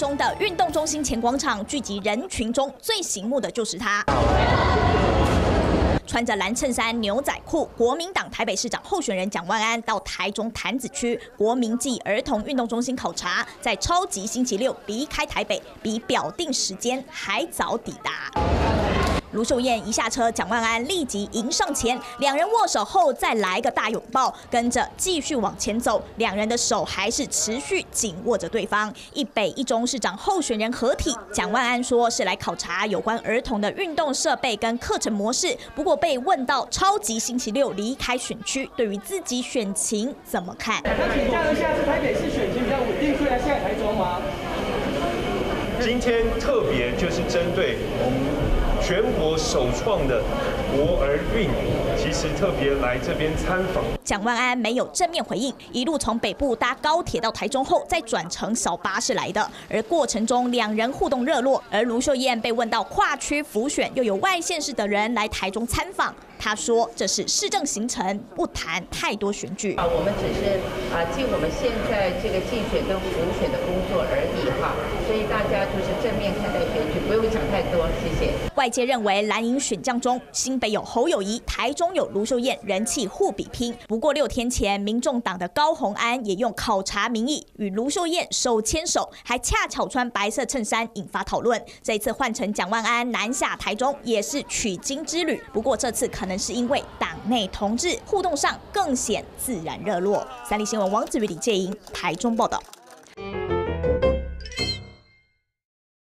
中的运动中心前广场聚集人群中最醒目的就是他。穿着蓝衬衫、牛仔裤，国民党台北市长候选人蒋万安到台中潭子区国民暨儿童运动中心考察，在超级星期六离开台北，比表定时间还早抵达。卢秀燕一下车，蒋万安立即迎上前，两人握手后再来个大拥抱，跟着继续往前走，两人的手还是持续紧握着对方。一北一中市长候选人合体，蒋万安说是来考察有关儿童的运动设备跟课程模式。不过被问到超级星期六离开选区，对于自己选情怎么看？那请教一下，是台北市选情比较稳定，所以来下台中吗？今天特别就是针对我们。全国首创的国儿运，其实特别来这边参访。蒋万安没有正面回应，一路从北部搭高铁到台中后，再转乘小巴士来的。而过程中两人互动热络。而卢秀燕被问到跨区浮选，又有外县市的人来台中参访，她说这是市政行程，不谈太多选举。啊，我们只是啊尽我们现在这个竞选跟浮选的工作而已哈，所以大家就是正面看不用讲太多，谢谢。外界认为蓝营选将中，新北有侯友谊，台中有卢秀燕，人气互比拼。不过六天前，民众党的高虹安也用考察名义与卢秀燕手牵手，还恰巧穿白色衬衫，引发讨论。这一次换成蒋万安南下台中，也是取经之旅。不过这次可能是因为党内同志互动上更显自然热络。三立新闻王子与、李介莹台中报道。